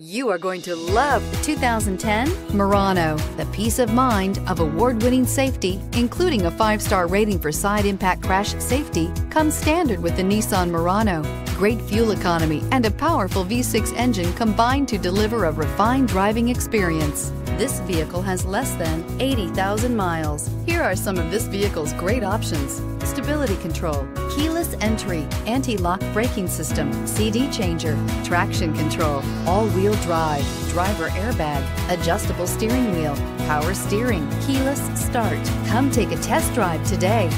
You are going to love the 2010 Murano. The peace of mind of award-winning safety, including a five-star rating for side impact crash safety, comes standard with the Nissan Murano. Great fuel economy and a powerful V6 engine combine to deliver a refined driving experience. This vehicle has less than 80,000 miles. Here are some of this vehicle's great options. Stability control, keyless entry, anti-lock braking system, CD changer, traction control, all-wheel drive, driver airbag, adjustable steering wheel, power steering, keyless start. Come take a test drive today.